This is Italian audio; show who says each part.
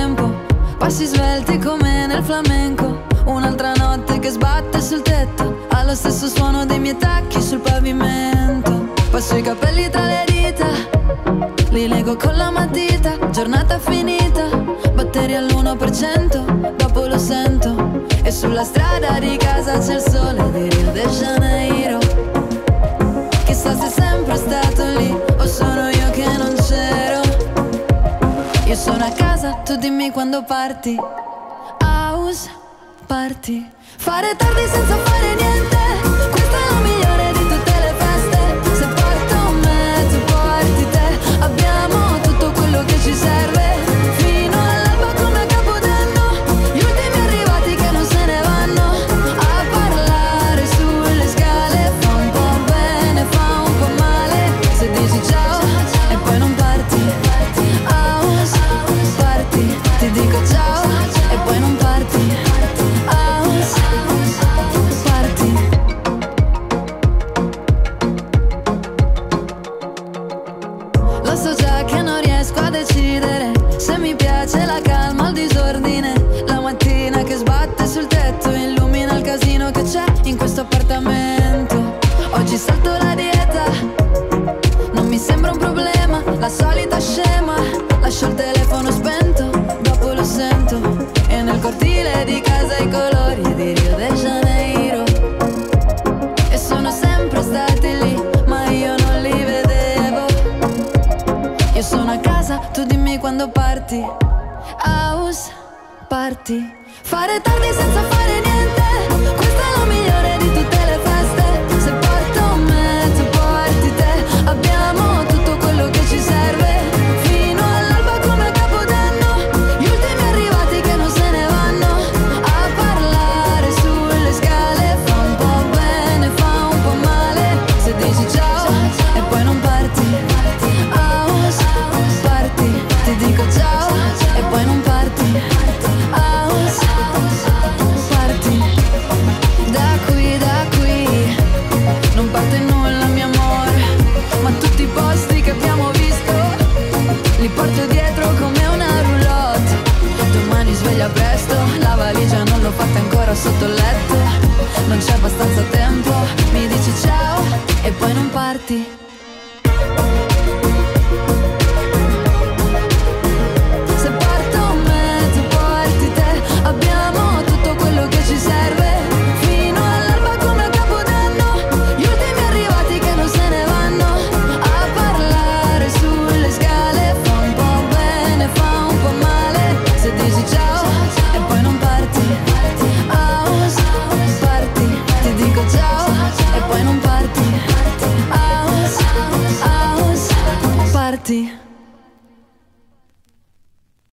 Speaker 1: tempo, passi svelti come nel flamenco. Un'altra notte che sbatte sul tetto, allo stesso suono dei miei tacchi sul pavimento. Passo i capelli tra le dita, li leggo con la matita. Giornata finita, batteri all'1%, dopo lo sento. E sulla strada di casa c'è il sole di Rio de Janeiro. Tu dimmi quando parti. House, parti. Fare tardi senza fare niente. Questa è la migliore so dark and quando parti, house parti, fare tardi senza fare niente. abbastanza tempo. Mi dici ciao e poi non parti. see.